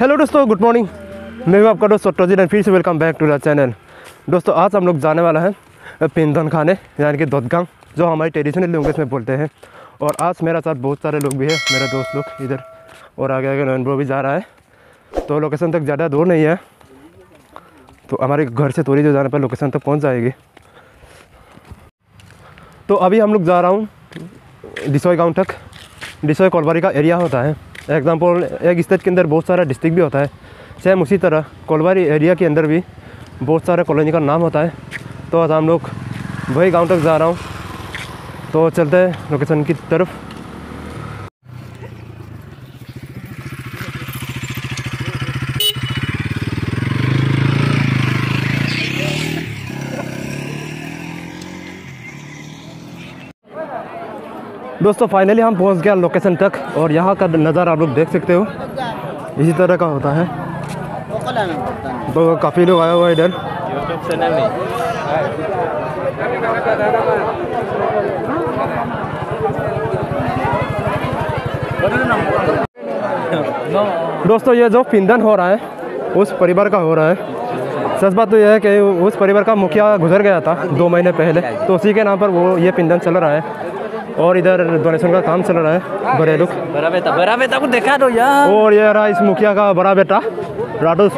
Hello दोस्तों, good morning. मैं हूँ आपका दोस्त सट्टोजी एंड फिर से welcome back to the channel. दोस्तों, आज हम लोग जाने वाला है पिंधन खाने यानी कि ददगांग जो हमारी ट्रेडिशनल लैंग्वेज में बोलते हैं। और आज मेरा साथ बहुत सारे लोग भी हैं, मेरे दोस्त लोग इधर, और आगे आगे नॉनब्रो भी जा रहा है। तो लोकेशन तक ज़्यादा दूर नहीं है। तो हमारे घर से थोड़ी जो जाने पर लोकेशन तक पहुँच जाएगी। तो अभी हम लोग जा रहा हूँ डिसोई गाँव तक। डिसोई कोलबारी का एरिया होता है। एग्ज़ाम्पल एक स्टेट के अंदर बहुत सारा डिस्ट्रिक्ट भी होता है। सेम उसी तरह, कोलबारी एरिया के अंदर भी बहुत सारे कॉलोनी का नाम होता है। तो आज हम लोग वही गाँव तक जा रहा हूँ। तो चलते हैं लोकेशन की तरफ़। दोस्तों फाइनली हम पहुँच गया लोकेशन तक और यहाँ का नज़ारा आप लोग देख सकते हो। इसी तरह का होता है। तो काफ़ी लोग आए हुए हैं इधर। दोस्तों, ये जो पिंदन हो रहा है, उस परिवार का हो रहा है। सच बात तो यह है कि उस परिवार का मुखिया गुजर गया था दो महीने पहले तो उसी के नाम पर वो ये पिंदन चल रहा है। और इधर डोनेशन का काम चल रहा है बड़े लोग। बड़ा बेटा बड़ा बेटा को देखा दो यार। और ये रहा इस मुखिया का बड़ा बेटा राडोस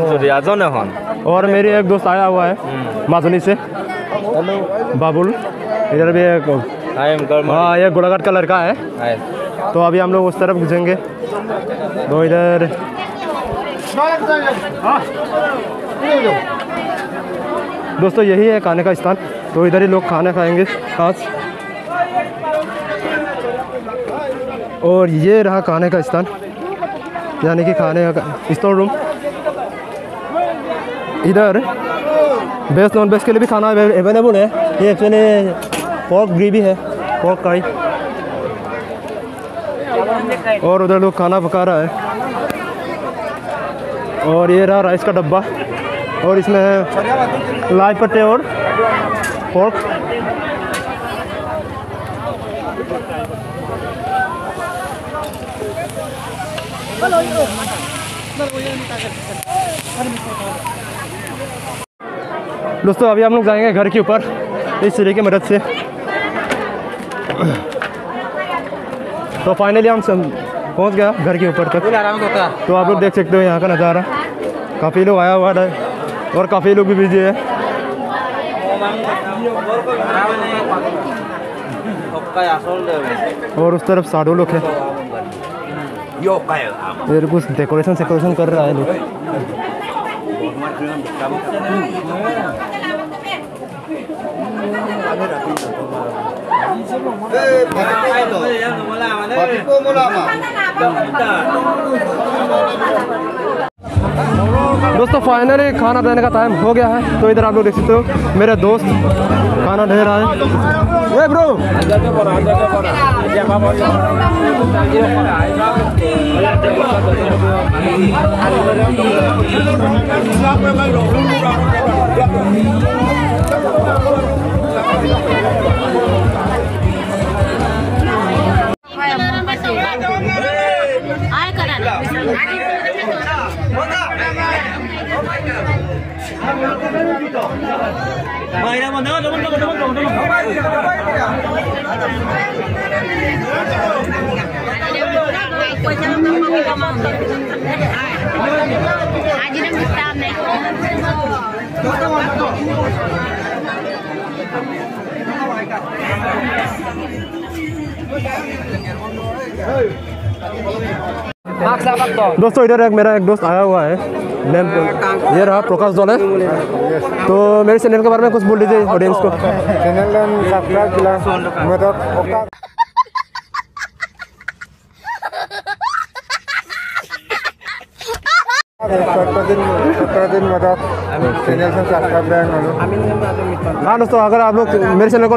जो हन। और मेरी एक दोस्त आया हुआ है माजुली से। बाबुल इधर भी एक आई एम कर्म हाँ ये गोलाघाट का लड़का है। तो अभी हम लोग उस तरफ़ घुसेंगे। तो इधर दोस्तों, यही है खाने का स्थान। तो इधर ही लोग खाना खाएँगे आज। और ये रहा खाने का स्थान, यानी कि खाने का स्टोर रूम इधर वेज नॉन वेज के लिए भी खाना अवेलेबल है। ये एक्चुअली पोर्क ग्रेवी है पोर्क करी और उधर लोग खाना पका रहा है। और ये रहा राइस का डब्बा। और इसमें है लाई पत्ते और पोर्क। दोस्तों अभी हम लोग जाएँगे घर के ऊपर इस सीढ़ी की मदद से। तो फाइनली हम पहुँच गया घर के ऊपर तक। तो आप लोग देख सकते हो यहाँ का नज़ारा। काफ़ी लोग आया हुआ है। और काफ़ी लोग भी बिज़ी है। और उस तरफ़ साढ़ू लोग है। इधर कुछ डेकोरेशन सेकोरेशन कर रहा है लोग। दोस्तों फाइनली खाना देने का टाइम हो गया है। तो इधर आप लोग देख सकते हो, मेरे दोस्त खाना दे रहा है। ए ब्रो आय Mày đâu mà nữa, đúng đúng đúng đúng đúng đúng. Aji đang kita nih. Hey. दोस्तों इधर एक मेरा एक दोस्त आया हुआ है नेम ये रहा प्रकाश दोले तो मेरे चैनल के बारे में कुछ बोल दीजिए ऑडियंस को। Lalu हाँ दोस्तों अगर आप लोग मेरे चैनल को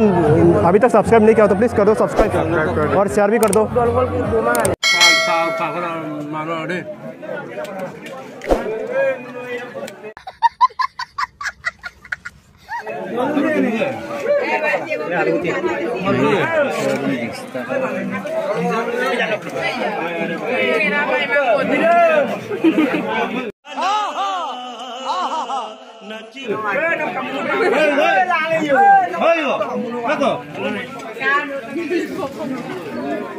अभी तक सब्सक्राइब नहीं किया तो प्लीज़ कर दो सब्सक्राइब और शेयर भी कर दो। sao phạt cái mà rồi đi Hãy subscribe cho kênh Ghiền Mì Gõ Để không bỏ lỡ những video hấp dẫn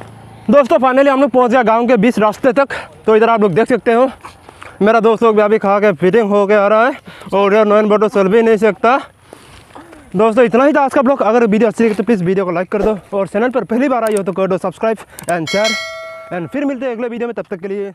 दोस्तों फाइनली हम लोग पहुँच गया गाँव के बीच रास्ते तक। तो इधर आप लोग देख सकते हो, मेरा दोस्त लोग भी अभी खा के फिटिंग हो के आ रहा है, और यार नोन बटो चल भी नहीं सकता। दोस्तों, इतना ही था आज का ब्लॉग अगर वीडियो अच्छी लगी तो प्लीज़ वीडियो को लाइक कर दो, और चैनल पर पहली बार आई हो तो कर दो सब्सक्राइब एंड शेयर एंड फिर मिलते हैं अगले वीडियो में। तब तक के लिए